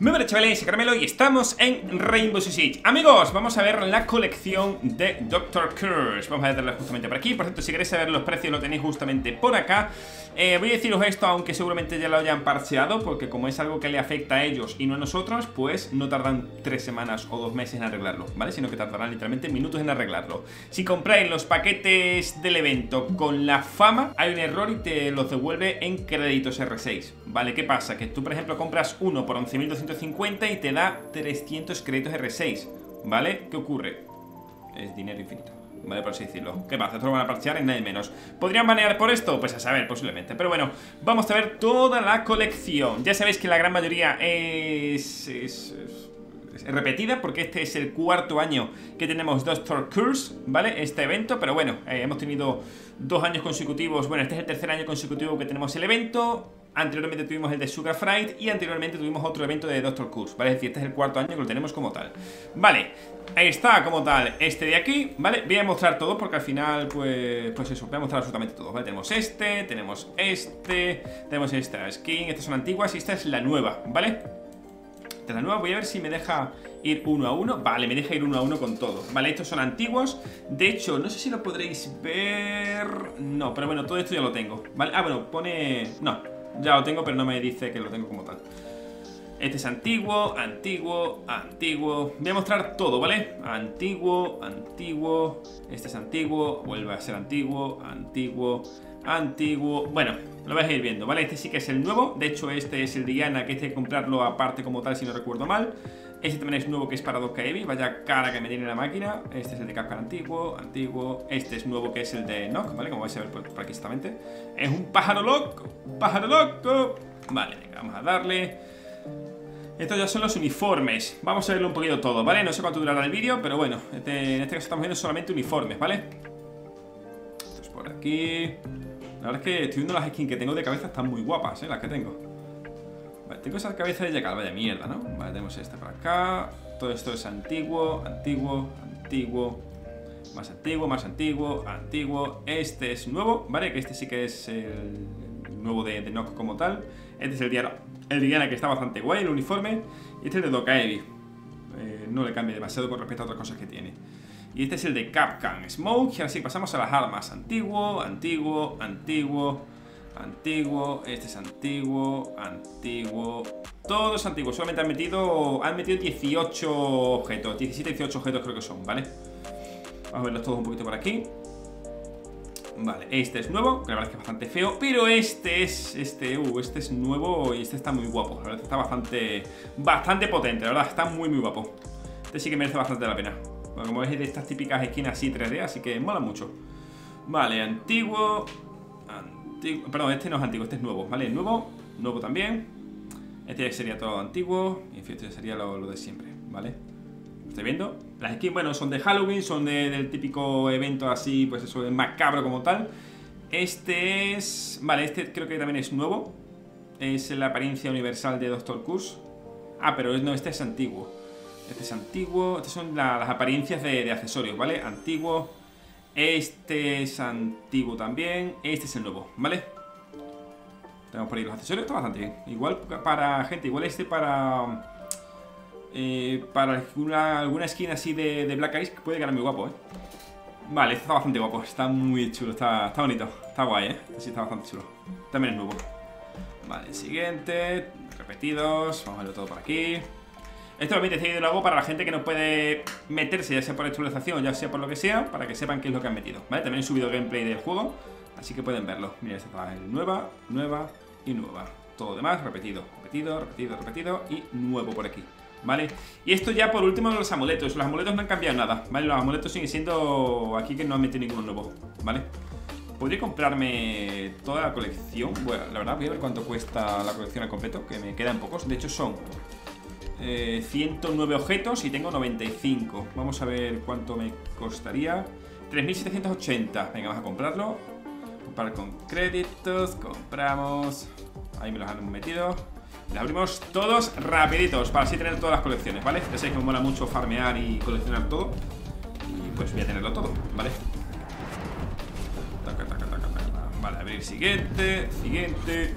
Muy buenas chavales, Carmelo y estamos en Rainbow Six Amigos, vamos a ver la colección de Dr. Curse Vamos a verla justamente por aquí Por cierto, si queréis saber los precios lo tenéis justamente por acá eh, Voy a deciros esto, aunque seguramente ya lo hayan parcheado Porque como es algo que le afecta a ellos y no a nosotros Pues no tardan tres semanas o dos meses en arreglarlo, ¿vale? Sino que tardarán literalmente minutos en arreglarlo Si compráis los paquetes del evento con la fama Hay un error y te los devuelve en créditos R6 ¿Vale? ¿Qué pasa? Que tú, por ejemplo, compras uno por 11.200 150 y te da 300 créditos R6, ¿vale? ¿Qué ocurre? Es dinero infinito. ¿vale? Por así decirlo. ¿Qué pasa? Esto lo van a parchear en nada menos. ¿Podrían banear por esto? Pues a saber, posiblemente. Pero bueno, vamos a ver toda la colección. Ya sabéis que la gran mayoría es, es, repetida porque este es el cuarto año que tenemos Doctor Curse, ¿vale? Este evento, pero bueno, eh, hemos tenido dos años consecutivos. Bueno, este es el tercer año consecutivo que tenemos el evento. Anteriormente tuvimos el de Sugar Fried y anteriormente tuvimos otro evento de Doctor Curse, ¿vale? Es decir, este es el cuarto año que lo tenemos como tal. Vale, ahí está como tal este de aquí, ¿vale? Voy a mostrar todo porque al final, pues, pues eso, voy a mostrar absolutamente todo, ¿vale? Tenemos este, tenemos este, tenemos esta skin, estas son antiguas y esta es la nueva, ¿vale? La nueva, voy a ver si me deja ir uno a uno Vale, me deja ir uno a uno con todo Vale, estos son antiguos De hecho, no sé si lo podréis ver No, pero bueno, todo esto ya lo tengo Vale, ah, bueno, pone... No, ya lo tengo, pero no me dice que lo tengo como tal. Este es antiguo, antiguo, antiguo. Voy a mostrar todo, ¿vale? Antiguo, antiguo. Este es antiguo, vuelve a ser antiguo, antiguo, antiguo. Bueno, lo vais a ir viendo, ¿vale? Este sí que es el nuevo. De hecho, este es el Diana, que hay que comprarlo aparte como tal, si no recuerdo mal. Este también es nuevo que es para 2K Vaya cara que me tiene la máquina Este es el de Capcar antiguo, antiguo Este es nuevo que es el de Nock, ¿vale? Como vais a ver por, aquí exactamente Es un pájaro loco, pájaro loco Vale, venga, vamos a darle estos ya son los uniformes Vamos a verlo un poquito todo, ¿vale? No sé cuánto durará el vídeo, pero bueno este, En este caso estamos viendo solamente uniformes, ¿vale? Esto es por aquí La verdad es que estoy viendo las skins que tengo de cabeza Están muy guapas, ¿eh? Las que tengo Vale, tengo esa cabeza de Yakal, vaya mierda, ¿no? Vale, tenemos esta por acá. Todo esto es antiguo, antiguo, antiguo. Más antiguo, más antiguo, antiguo. Este es nuevo, ¿vale? Que este sí que es el nuevo de, de Nock como tal. Este es el Diana, el Diana que está bastante guay, el uniforme. Y este es de Dokaevi. Eh, no le cambia demasiado con respecto a otras cosas que tiene. Y este es el de Capcan Smoke. Y ahora sí pasamos a las armas. Antiguo, antiguo, antiguo. Antiguo, este es antiguo, antiguo Todo es antiguo, solamente han metido Han metido 18 objetos 17, 18 objetos creo que son, ¿vale? Vamos a verlos todos un poquito por aquí Vale, este es nuevo, que la verdad es que es bastante feo Pero este es, este, uh, este es nuevo y este está muy guapo La verdad está bastante, bastante potente, la verdad, está muy muy guapo Este sí que merece bastante la pena Como veis de estas típicas esquinas así 3D, así que mola mucho Vale, antiguo Perdón, este no es antiguo, este es nuevo, ¿vale? Nuevo, nuevo también Este sería todo antiguo Y este sería lo, de siempre, ¿vale? ¿Estoy viendo? Las skins, bueno, son de Halloween Son del típico evento así, pues eso, de macabro como tal Este es... Vale, este creo que también es nuevo Es la apariencia universal de Doctor Curse Ah, pero no, este es antiguo Este es antiguo Estas son las apariencias de, accesorios, ¿vale? Antiguo este es antiguo también. Este es el nuevo, ¿vale? Tenemos por ahí los accesorios, está bastante bien. Igual para gente, igual este para... Eh, para alguna, esquina así de, Black Eyes puede quedar muy guapo, ¿eh? Vale, este está bastante guapo, está muy chulo, está, está bonito, está guay, ¿eh? Sí, está bastante chulo. También es nuevo. Vale, siguiente, repetidos, vamos a verlo todo por aquí. Esto lo he decidido lo hago para la gente que no puede meterse, ya sea por actualización, ya sea por lo que sea, para que sepan qué es lo que han metido. ¿Vale? También he subido gameplay del juego, así que pueden verlo. Mira, esta está nueva, nueva y nueva. Todo demás repetido, repetido, repetido, repetido y nuevo por aquí. ¿Vale? Y esto ya por último de los amuletos. Los amuletos no han cambiado nada, ¿vale? Los amuletos siguen siendo aquí que no han metido ninguno nuevo, ¿vale? Podría comprarme toda la colección. Bueno, la verdad, voy a ver cuánto cuesta la colección al completo, que me quedan pocos. De hecho, son 109 eh, objetos y tengo 95 Vamos a ver cuánto me costaría. 3780 Venga, vamos a comprarlo. Comprar con créditos Compramos. Ahí me los han metido. Le abrimos todos rapiditos Para así tener todas las colecciones, ¿vale? Ya sabéis que me mola mucho farmear y coleccionar todo. Y pues voy a tenerlo todo, ¿vale? Vale, abrir siguiente Siguiente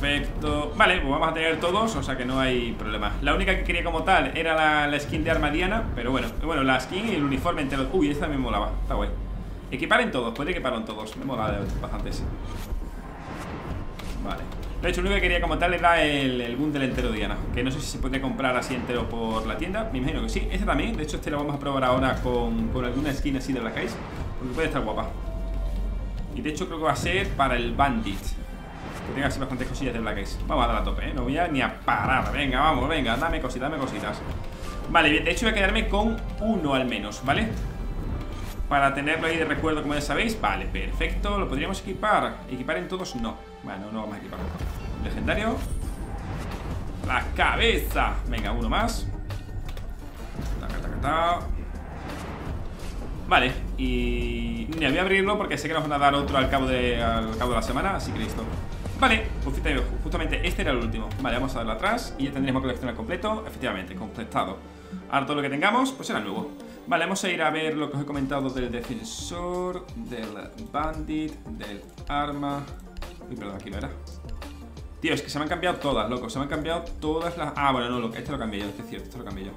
perfecto. Vale, pues vamos a tener todos, o sea que no hay problema. La única que quería como tal era la, skin de Armadiana Pero bueno, bueno, la skin y el uniforme entero. Uy, esta me molaba, está guay. Equiparen todos, puede equiparlo todos Me mola bastante ese. Vale. De hecho, lo único que quería como tal era el, el Gundel entero Diana Que no sé si se puede comprar así entero por la tienda Me imagino que sí, este también De hecho, este lo vamos a probar ahora con, con alguna skin así de Black Eyes Porque puede estar guapa. Y de hecho creo que va a ser para el Bandit que tenga así bastantes cosillas de Black Eyes Vamos a dar a tope, ¿eh? No voy a ni a parar. Venga, vamos, venga, dame cositas, dame cositas. Vale, de hecho voy a quedarme con uno al menos, ¿vale? Para tenerlo ahí de recuerdo, como ya sabéis. Vale, perfecto, ¿lo podríamos equipar? ¿Equipar en todos? No. Bueno, no vamos a equipar. Legendario. La cabeza. Venga, uno más. Vale, y... Mira, voy a abrirlo porque sé que nos van a dar otro al cabo de, al cabo de la semana Así que listo Vale, pues justamente este era el último. Vale, vamos a darle atrás y ya tendríamos coleccionar completo Efectivamente, completado Ahora todo lo que tengamos, pues será nuevo. Vale, vamos a ir a ver lo que os he comentado del defensor Del bandit Del arma. Uy, perdón, aquí no era. Tío, es que se me han cambiado todas, loco Se me han cambiado todas las... Ah, bueno, no, este lo cambié yo, este es cierto, este lo cambié yo.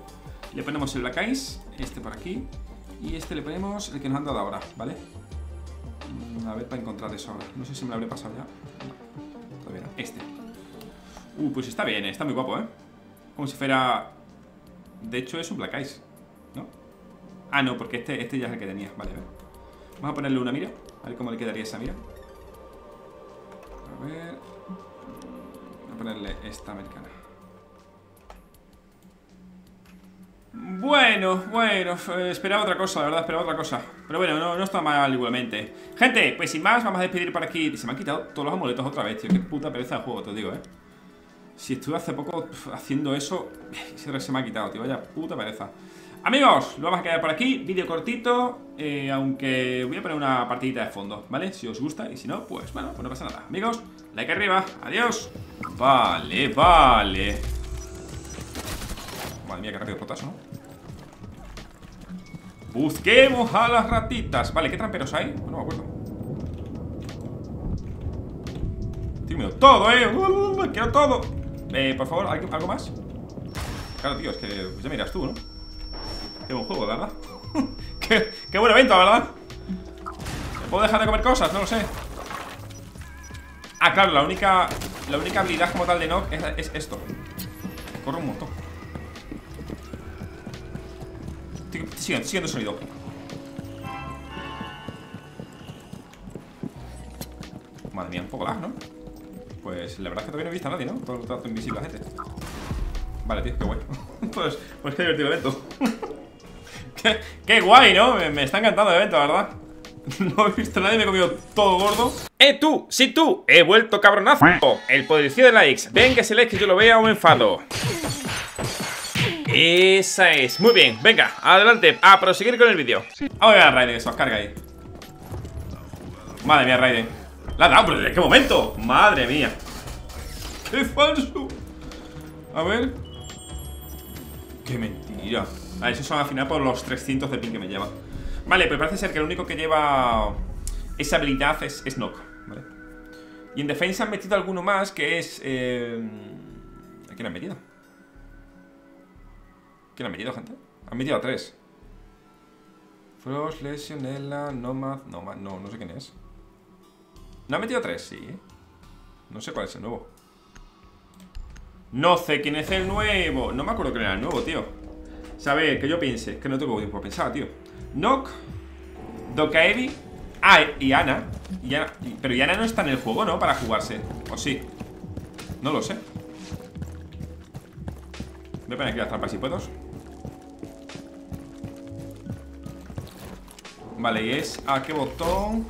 Le ponemos el Black Eyes, este por aquí Y este le ponemos el que nos han dado ahora, ¿vale? Mm, a ver, para encontrar eso ahora. No sé si me lo habré pasado ya este. Uh, pues está bien, está muy guapo, ¿eh? Como si fuera... De hecho es un Black Eyes ¿No? Ah, no, porque este, este ya es el que tenía. Vale, a ver Vamos a ponerle una mira A ver cómo le quedaría esa mira. A ver. Voy a ponerle esta americana Bueno, bueno, eh, esperaba otra cosa, la verdad, esperaba otra cosa. Pero bueno, no, no está mal igualmente. Gente, pues sin más, vamos a despedir por aquí. Se me han quitado todos los amuletos otra vez, tío. Qué puta pereza de juego, te digo, eh. Si estuve hace poco haciendo eso Se me ha quitado, tío, vaya puta pereza. Amigos, lo vamos a quedar por aquí. Vídeo cortito, eh, aunque voy a poner una partidita de fondo, ¿vale? Si os gusta, y si no, pues bueno, pues no pasa nada. Amigos, like arriba, adiós. Vale, vale. Madre mía, qué rápido potaso, ¿no? Busquemos a las ratitas Vale, ¿qué tramperos hay? No me acuerdo Tío, todo, eh uh, Quiero todo Eh, por favor, ¿algo más? Claro, tío, es que pues ya miras tú, ¿no? Qué buen juego, ¿verdad? qué, qué buen evento, ¿verdad? ¿Puedo dejar de comer cosas? No lo sé Ah, claro, la única La única habilidad como tal de Nock es, es esto Corre un montón Sigue, siguiendo sonido Madre mía, un poco lag, ¿no? Pues la verdad es que todavía no he visto a nadie, ¿no? Todo el rato invisible la gente Vale, tío, qué guay pues, pues qué divertido evento qué, guay, ¿no? Me, está encantando el evento, la verdad No he visto a nadie, me he comido todo gordo ¡Eh, tú! ¡Sí, tú! ¡He vuelto cabronazo! El poderío de likes Ven que ese like que yo lo vea o me enfado esa es, muy bien, venga, adelante A proseguir con el vídeo Vamos a ver a Raiden, eso, carga ahí Madre mía, Raiden La ha dado, pero ¿en qué momento? Madre mía ¡Qué falso! A ver ¡Qué mentira! A ver, eso son al final por los 300 de ping que me lleva Vale, pero parece ser que el único que lleva Esa habilidad es, es. Y en defensa han metido alguno más que es... Eh... ¿A quién han metido? ¿Quién ha metido, gente? Han metido a tres. Frost, Lesionella, Nomad... Nomad, no, no sé quién es. ¿No ha metido a tres? Sí. No sé cuál es el nuevo. No sé quién es el nuevo. No me acuerdo quién era el nuevo, tío. Saber, que yo piense. Que no tengo tiempo para pensar, tío. Nock. Dokaevi. Ah, y Ana. y Ana no está en el juego, ¿no? Para jugarse. ¿O sí? No lo sé. Voy a poner aquí las trampas si puedo. Vale, y es a qué botón.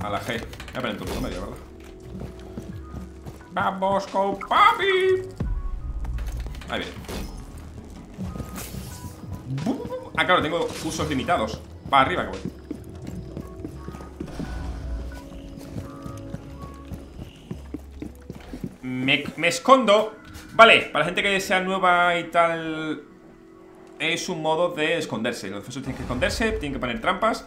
A la G. Voy a poner todo medio, ¿verdad? ¡Vamos con papi! Ahí viene. Ah, claro, tengo usos limitados. Para arriba que voy. Me, me escondo Vale, para la gente que sea nueva y tal es un modo de esconderse. Los defensores tienen que esconderse, tienen que poner trampas.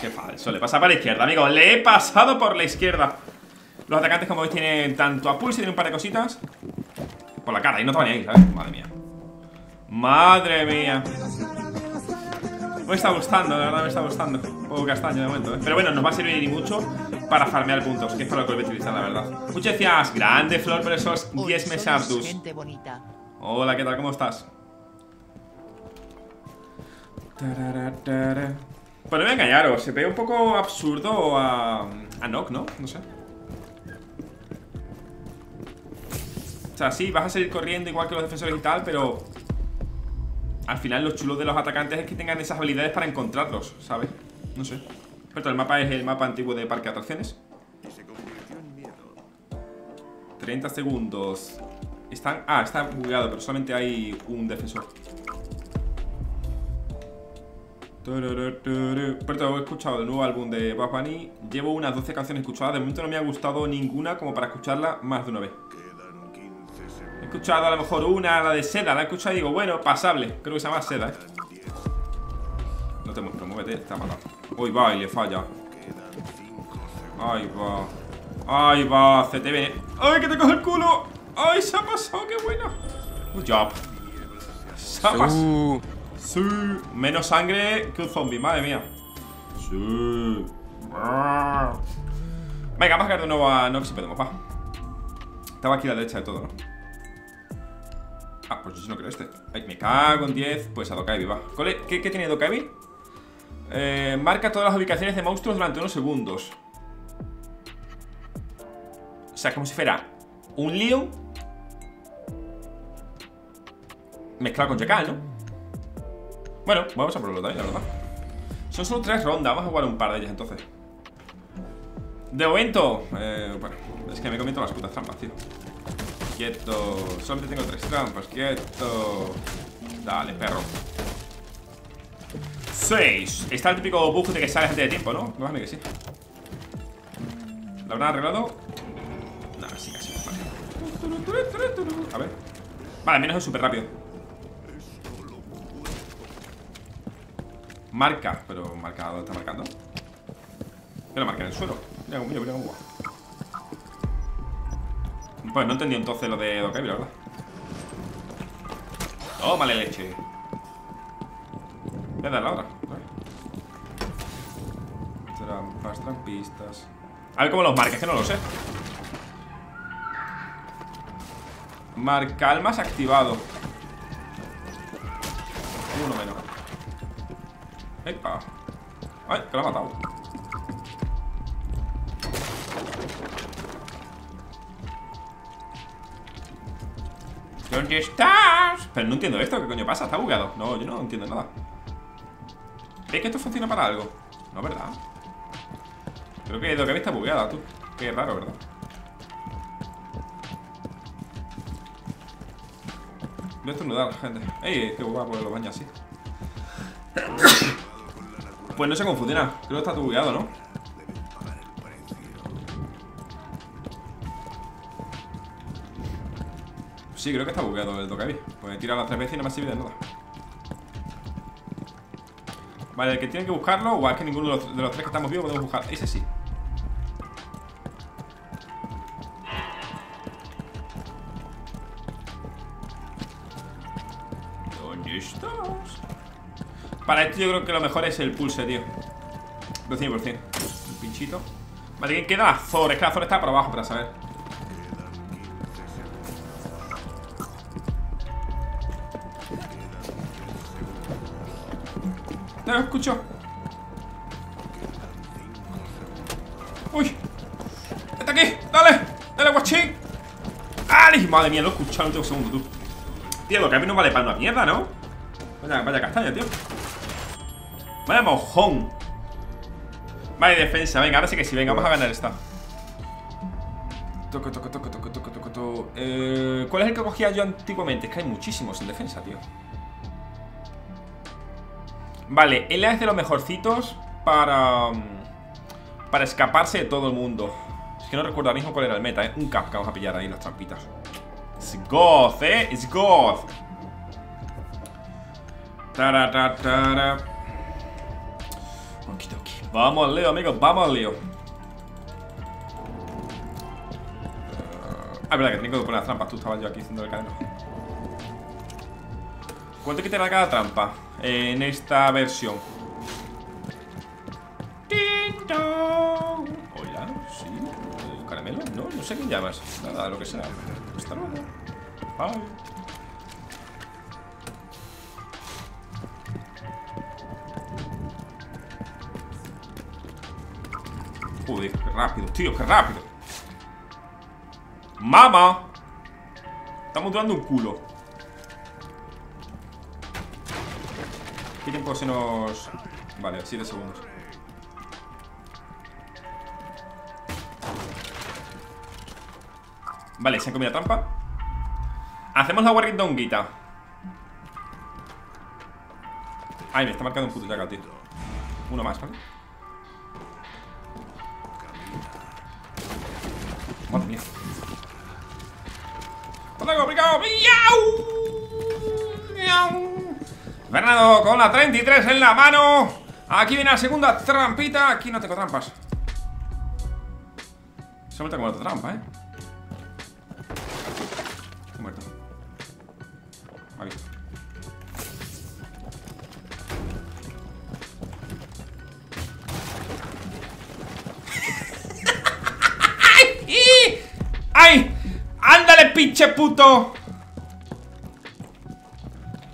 Qué falso, le pasa por la izquierda, amigo. Le he pasado por la izquierda. Los atacantes, como veis, tienen tanto a pulso Tienen un par de cositas. Por la cara, y no estaban ahí, ¿sabes? Madre mía. Madre mía. Me está gustando, la verdad me está gustando. Poco castaño de momento. ¿eh? Pero bueno, nos va a servir ni mucho para farmear puntos, que es para lo que voy a utilizar, la verdad. Muchas gracias, grande flor por esos 10 mesartus. Hola, ¿qué tal? ¿Cómo estás? Pues no voy a engañaros, se ve un poco absurdo a, a Nock, ¿no? No sé. O sea, sí, vas a seguir corriendo igual que los defensores y tal, pero al final lo chulo de los atacantes es que tengan esas habilidades para encontrarlos, ¿sabes? No sé. El mapa es el mapa antiguo de Parque de Atracciones. 30 segundos. Están... Ah, está bugueado, pero solamente hay un defensor. Pero he escuchado el nuevo álbum de Bad Bunny. Llevo unas 12 canciones escuchadas. De momento no me ha gustado ninguna como para escucharla más de una vez escuchado a lo mejor una, la de seda La he escuchado y digo, bueno, pasable Creo que se llama seda, ¿eh? No te muestro, muévete, está matado. Uy, va, y le falla. Ay, va. Ay, va, CTV Ay, que te coge el culo Ay, se ha pasado, qué bueno Good job. Se ha pasado Sí Menos sangre que un zombie, madre mía. Sí Venga, vamos a caer de nuevo a No, si podemos, va. Estaba aquí a la derecha de todo, ¿no? Ah, pues yo no creo este. Ay, me cago en 10 Pues a Dokaibi, va. ¿Qué, qué tiene Dokaibi? Eh, marca todas las ubicaciones de monstruos durante unos segundos O sea, como si fuera un Leon Mezclado con Jackal, ¿no? Bueno, vamos a probarlo también, la verdad Son solo tres rondas, vamos a jugar un par de ellas entonces De momento eh, Bueno, es que me he comido las putas trampas, tío Quieto. Solamente tengo tres trampas. Quieto. Dale, perro. 6. Está el típico bug de que sale antes de tiempo, ¿no? No, que sí. ¿Lo habrán arreglado? No, sí, casi. Vale. A ver. Vale, menos es súper rápido. Marca, pero marcado, está marcando. Pero marca en el suelo. Mira, mira, mira cómo. Pues no entendí entonces lo de Dokaibi, la verdad. Tómale leche. Voy a dar la otra. Trampas, trampistas. A ver cómo los marques, que no lo sé. Marcalmas activado. Uno menos. Epa. Ay, que lo ha matado. ¿Dónde estás? Pero no entiendo esto, ¿qué coño pasa? ¿Está bugueado? No, yo no entiendo nada ¿Veis que esto funciona para algo? No, ¿verdad? Creo que lo que está bugueada, tú Qué raro, ¿verdad? Voy a estornudar, gente Ey, qué guapo lo baño así Pues no cómo funciona Creo que está bugueado, ¿no? Sí, creo que está bugueado el Dokkaebi Pues he tirado las tres veces y no me servido de nada Vale, el que tiene que buscarlo O es que ninguno de los, tres que estamos vivos podemos buscar. Ese sí. ¿Dónde estás? Para esto yo creo que lo mejor es el pulse, tío. 100% El pinchito. Vale, ¿quién queda? Azor Es que Azor está por abajo para saber No, escucho. Uy. Está aquí. Dale. Dale, guachín. ¡Ale! Madre mía, lo he escuchado en un segundo, tú. Tío, lo que a mí no vale para una mierda, ¿no? Vaya, vaya castaña, tío. Vaya mojón. Vale, defensa. Venga, ahora sí que sí. Venga, vamos a ganar esta. Toco, toco, toco, toco, toco, toco, toco. Eh, ¿Cuál es el que cogía yo antiguamente? Es que hay muchísimos en defensa, tío. Vale, él es de los mejorcitos para... Mm, para escaparse de todo el mundo Es que no recuerdo ahora mismo cuál era el meta, ¿eh? Un cap que vamos a pillar ahí, las trampitas Es goth, ¿eh? Es goth Tara, tara, tara. Okidoki Vamos al lío, amigos, vamos al lío Ah, verdad que tengo que poner las trampas Tú estabas yo aquí haciendo el cadeno ¿Cuánto quitará cada trampa? En esta versión Hola, sí ¿Caramelo? No, no sé qué llamas Nada, lo que sea Hasta luego Bye Joder, qué rápido, tío, qué rápido ¡Mama! Estamos dando un culo ¿Qué tiempo se nos...? Vale, 7 segundos Vale, se han comido trampa Hacemos la guita Ay, me está marcando un puto jackal, tío Uno más, ¿vale? Madre mía. ¡Tengo picado! ¡Miau! Fernando con la 33 en la mano. Aquí viene la segunda trampita. Aquí no tengo trampas. Se me tengo otra trampa, ¿eh? Muerto. Visto. ¡Ay! ¡Ándale, pinche puto!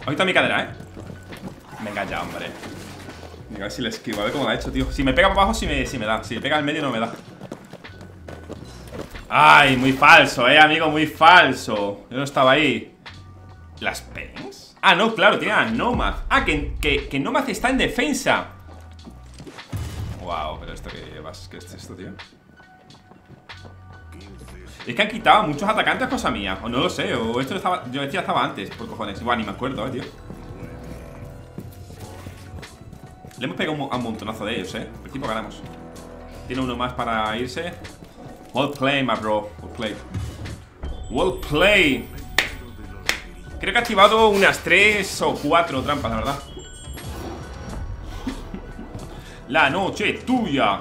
Ahorita mi cadera, ¿eh? Ya, hombre. Venga, a ver si le esquivo, a ver cómo lo ha hecho, tío. Si me pega para abajo, sí me, me da. Si me pega al medio, no me da. Ay, muy falso, eh, amigo, muy falso. Yo no estaba ahí. ¿Las pens? Ah, no, claro, tiene a Nomad. Ah, que, que, que Nomad está en defensa. Wow, pero esto que vas, ¿qué es esto, tío? Es que han quitado muchos atacantes cosa mía. O no lo sé, o esto estaba, yo decía estaba antes Por cojones, igual ni me acuerdo, eh, tío Le hemos pegado a un montonazo de ellos, eh El tipo ganamos. Tiene uno más para irse. Well play, my bro. Well play Well play Creo que ha activado unas tres o cuatro trampas, la verdad. La noche tuya